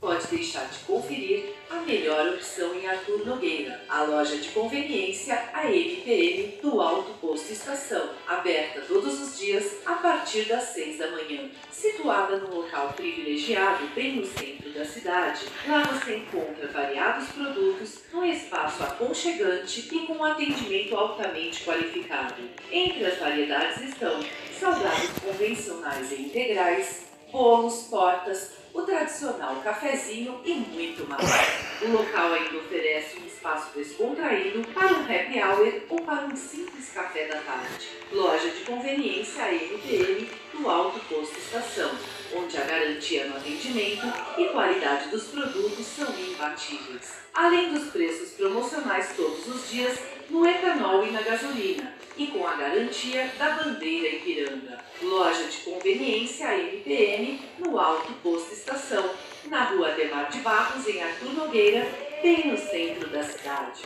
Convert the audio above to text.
pode deixar de conferir a melhor opção em Arthur Nogueira, a loja de conveniência a do Alto Posto Estação, aberta todos os dias a partir das 6 da manhã. Situada num local privilegiado bem no centro da cidade, lá você encontra variados produtos num espaço aconchegante e com um atendimento altamente qualificado. Entre as variedades estão salgados convencionais e integrais, bolos, tortas, o tradicional cafezinho e muito mais. O local ainda oferece um espaço descontraído para um happy hour ou para um simples café da tarde. Loja de conveniência MPM do Alto Posto Estação, onde a garantia no atendimento e qualidade dos produtos são imbatíveis. Além dos preços promocionais todos os dias no etanol e na gasolina, e com a garantia da bandeira Ipiranga. Loja conveniência MPM no Alto Posto Estação, na rua Demar de Barros, em Artur Nogueira, bem no centro da cidade.